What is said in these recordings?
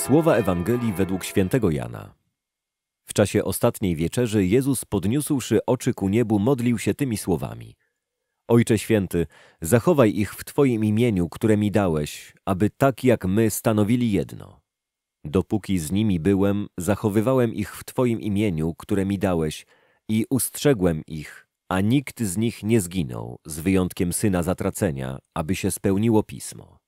Słowa Ewangelii według świętego Jana. W czasie ostatniej wieczerzy Jezus podniósłszy oczy ku niebu modlił się tymi słowami. Ojcze Święty, zachowaj ich w Twoim imieniu, które mi dałeś, aby tak jak my stanowili jedno. Dopóki z nimi byłem, zachowywałem ich w Twoim imieniu, które mi dałeś i ustrzegłem ich, a nikt z nich nie zginął, z wyjątkiem Syna Zatracenia, aby się spełniło Pismo.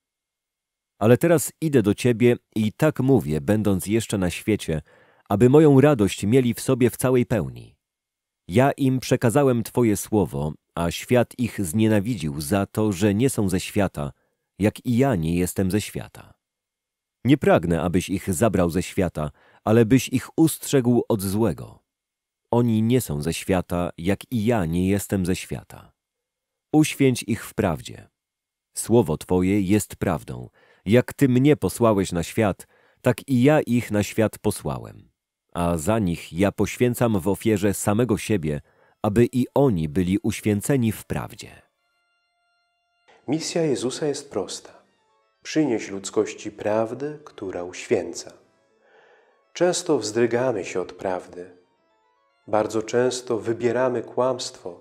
Ale teraz idę do Ciebie i tak mówię, będąc jeszcze na świecie, aby moją radość mieli w sobie w całej pełni. Ja im przekazałem Twoje słowo, a świat ich znienawidził za to, że nie są ze świata, jak i ja nie jestem ze świata. Nie pragnę, abyś ich zabrał ze świata, ale byś ich ustrzegł od złego. Oni nie są ze świata, jak i ja nie jestem ze świata. Uświęć ich w prawdzie. Słowo Twoje jest prawdą. Jak Ty mnie posłałeś na świat, tak i ja ich na świat posłałem. A za nich ja poświęcam w ofierze samego siebie, aby i oni byli uświęceni w prawdzie. Misja Jezusa jest prosta. Przynieść ludzkości prawdę, która uświęca. Często wzdrygamy się od prawdy. Bardzo często wybieramy kłamstwo,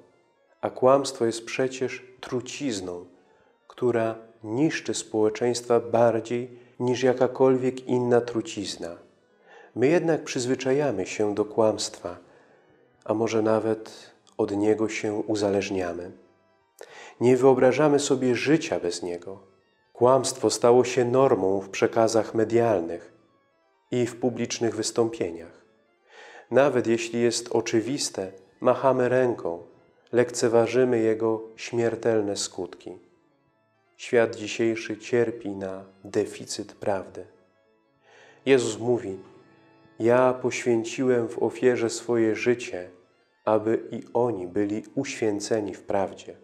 a kłamstwo jest przecież trucizną, która niszczy społeczeństwa bardziej niż jakakolwiek inna trucizna. My jednak przyzwyczajamy się do kłamstwa, a może nawet od niego się uzależniamy. Nie wyobrażamy sobie życia bez niego. Kłamstwo stało się normą w przekazach medialnych i w publicznych wystąpieniach. Nawet jeśli jest oczywiste, machamy ręką, lekceważymy jego śmiertelne skutki. Świat dzisiejszy cierpi na deficyt prawdy. Jezus mówi, ja poświęciłem w ofierze swoje życie, aby i oni byli uświęceni w prawdzie.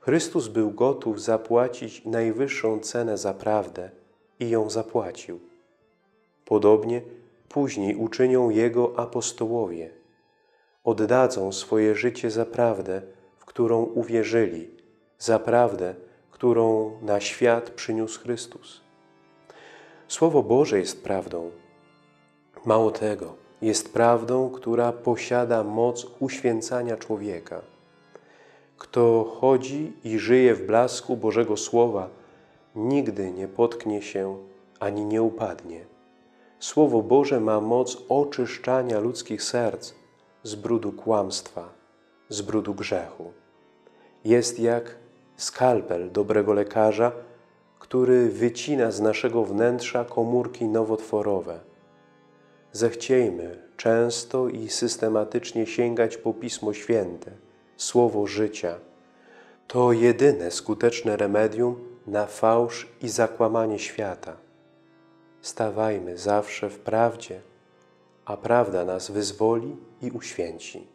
Chrystus był gotów zapłacić najwyższą cenę za prawdę i ją zapłacił. Podobnie później uczynią Jego apostołowie. Oddadzą swoje życie za prawdę, w którą uwierzyli, za prawdę, którą na świat przyniósł Chrystus. Słowo Boże jest prawdą. Mało tego, jest prawdą, która posiada moc uświęcania człowieka. Kto chodzi i żyje w blasku Bożego Słowa, nigdy nie potknie się ani nie upadnie. Słowo Boże ma moc oczyszczania ludzkich serc z brudu kłamstwa, z brudu grzechu. Jest jak skalpel dobrego lekarza, który wycina z naszego wnętrza komórki nowotworowe. Zechciejmy często i systematycznie sięgać po Pismo Święte, Słowo życia. To jedyne skuteczne remedium na fałsz i zakłamanie świata. Stawajmy zawsze w prawdzie, a prawda nas wyzwoli i uświęci.